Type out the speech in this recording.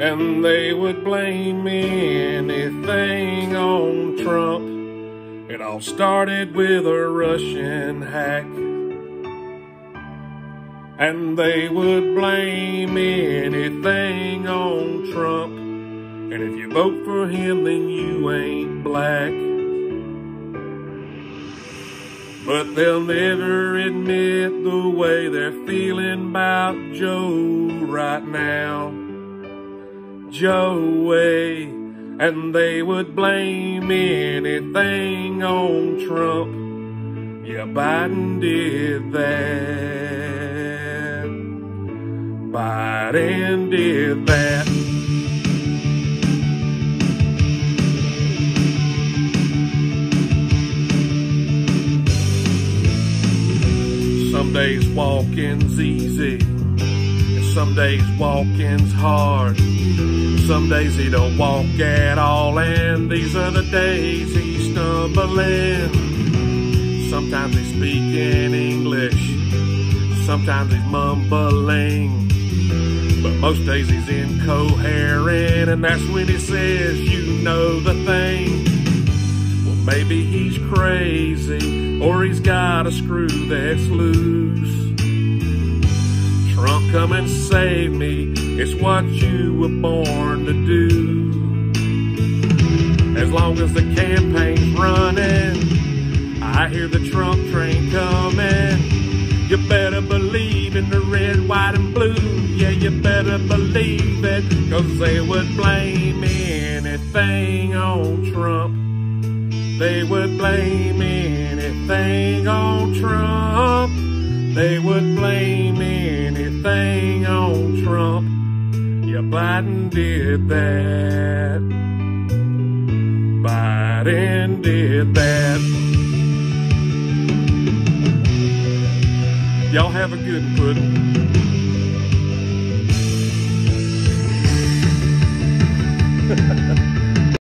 And they would blame anything on Trump. It all started with a Russian hack. And they would blame anything on Trump. And if you vote for him, then you ain't black. But they'll never admit the way they're feeling about Joe right now. Joey, and they would blame anything on Trump. Yeah, Biden did that. Biden did that. Some days walking's easy, some days walking's hard. Some days he don't walk at all, and these are the days he's stumbling. Sometimes he's speaking English, sometimes he's mumbling. But most days he's incoherent, and that's when he says, you know the thing. Well, maybe he's crazy, or he's got a screw that's loose. Come and save me. It's what you were born to do. As long as the campaign's running, I hear the Trump train coming. You better believe in the red, white, and blue. Yeah, you better believe it, cause they would blame anything on Trump. They would blame anything on Trump. They would blame anything on Trump. Yeah, Biden did that. Biden did that. Y'all have a good pudding.